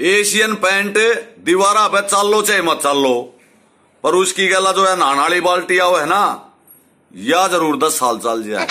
Asian pant दीवारा पे चल लो चाहे मत चल। लो पर उसकी गला जो है नहाने वाली बाल्टी आओ, है ना? या ज़रूर दस साल चल जाए।